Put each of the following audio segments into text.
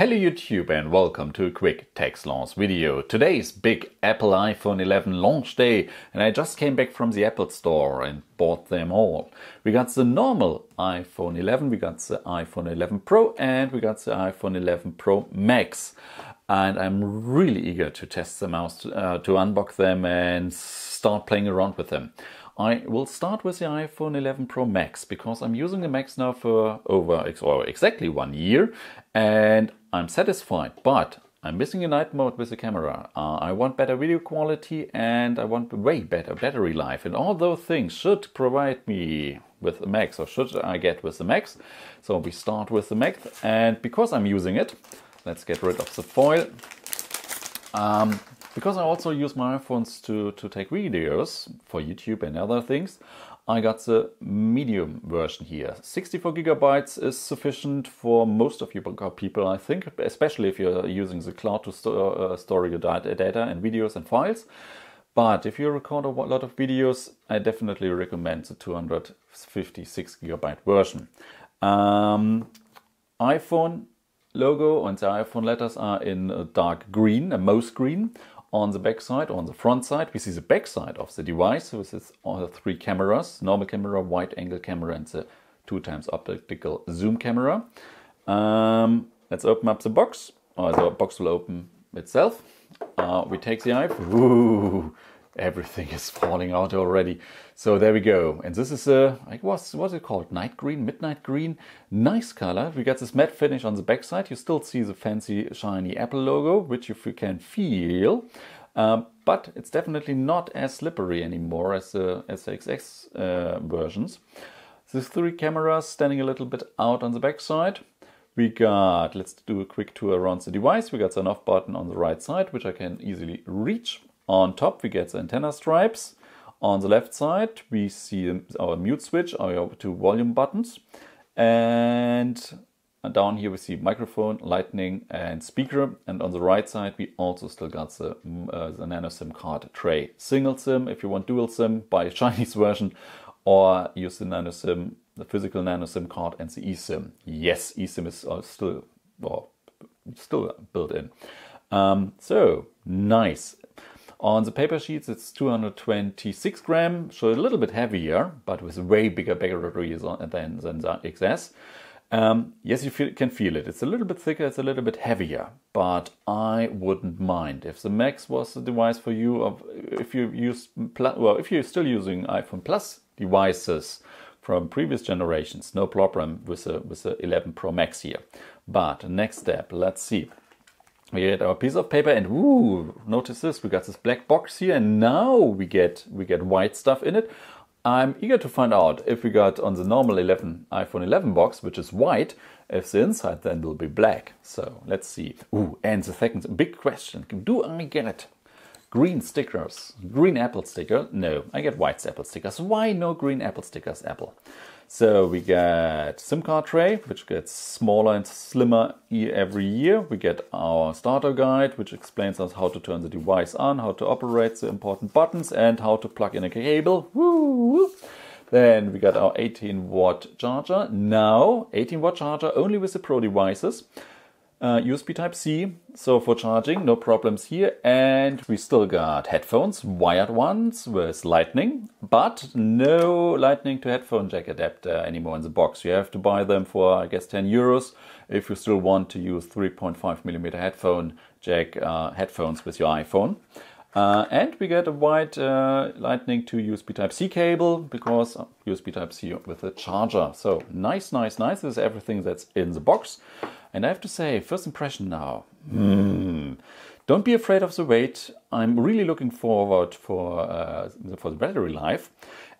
Hello YouTube and welcome to a quick text launch video. Today's big Apple iPhone 11 launch day and I just came back from the Apple store and bought them all. We got the normal iPhone 11, we got the iPhone 11 Pro and we got the iPhone 11 Pro Max. And I'm really eager to test them out, uh, to unbox them and start playing around with them. I will start with the iPhone 11 Pro Max because I'm using the Max now for over or exactly one year and I'm satisfied, but I'm missing a night mode with the camera. Uh, I want better video quality and I want way better battery life. And all those things should provide me with the Max or should I get with the Max. So we start with the Max and because I'm using it, let's get rid of the foil. Um, because I also use my iPhones to, to take videos for YouTube and other things, I got the medium version here. 64 gigabytes is sufficient for most of you people, I think, especially if you're using the cloud to store, uh, store your data and videos and files. But if you record a lot of videos, I definitely recommend the 256 gigabyte version. Um, iPhone logo and the iPhone letters are in dark green, a mouse green on the back side, or on the front side, we see the back side of the device with its three cameras, normal camera, wide angle camera and the two times optical zoom camera. Um, let's open up the box, or the box will open itself. Uh, we take the iPhone. Ooh, everything is falling out already. So there we go. And this is a, like what's, what's it called? Night green, midnight green. Nice color. We got this matte finish on the back side. You still see the fancy shiny Apple logo, which if you can feel. Um, but it's definitely not as slippery anymore as the, the XS uh, versions. These three cameras standing a little bit out on the back side. We got, let's do a quick tour around the device. We got an off button on the right side, which I can easily reach. On top, we get the antenna stripes. On the left side, we see our mute switch, our two volume buttons. And down here we see microphone, lightning and speaker. And on the right side, we also still got the, mm, uh, the nano SIM card tray. Single SIM, if you want dual SIM, buy a Chinese version or use the nano SIM, the physical nano SIM card and the eSIM. Yes, eSIM is uh, still, well, still built in. Um, so nice. On the paper sheets, it's 226 gram, so a little bit heavier, but with way bigger batteries than, than the XS. Um, yes, you feel, can feel it. It's a little bit thicker, it's a little bit heavier, but I wouldn't mind. If the Max was the device for you, of if you use well, if you're still using iPhone Plus devices from previous generations, no problem with the with the 11 Pro Max here. But next step, let's see we get our piece of paper and ooh, notice this, we got this black box here and now we get we get white stuff in it. I'm eager to find out if we got on the normal 11 iPhone 11 box, which is white, if the inside then will be black. So let's see. Ooh, and the second big question, do I get green stickers? Green Apple sticker? No, I get white Apple stickers. Why no green Apple stickers, Apple? So we get SIM card tray, which gets smaller and slimmer every year. We get our starter guide, which explains us how to turn the device on, how to operate the important buttons, and how to plug in a cable. Woo! Then we got our 18 watt charger. Now, 18 watt charger only with the Pro devices. Uh, USB Type C, so for charging, no problems here. And we still got headphones, wired ones with Lightning, but no Lightning to headphone jack adapter anymore in the box. You have to buy them for, I guess, 10 euros if you still want to use 3.5 millimeter headphone jack uh, headphones with your iPhone. Uh, and we get a white uh, Lightning to USB Type C cable because USB Type C with a charger. So nice, nice, nice. This is everything that's in the box. And I have to say, first impression now. Mm, don't be afraid of the weight. I'm really looking forward for uh, for the battery life,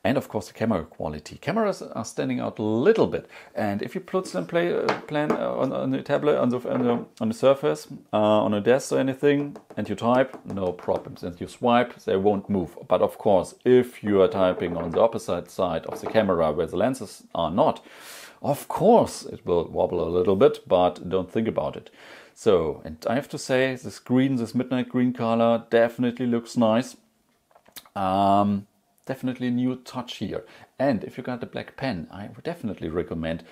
and of course the camera quality. Cameras are standing out a little bit, and if you put them play uh, plan uh, on, on the tablet on the on the, on the surface uh, on a desk or anything, and you type, no problems. And you swipe, they won't move. But of course, if you are typing on the opposite side of the camera where the lenses are not of course it will wobble a little bit, but don't think about it. So, and I have to say, this green, this midnight green color definitely looks nice. Um, definitely a new touch here. And if you got a black pen, I would definitely recommend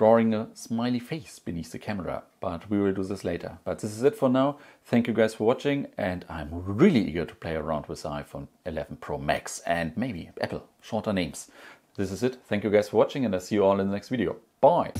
drawing a smiley face beneath the camera, but we will do this later. But this is it for now. Thank you guys for watching and I'm really eager to play around with the iPhone 11 Pro Max and maybe Apple, shorter names. This is it. Thank you guys for watching and I see you all in the next video. Bye!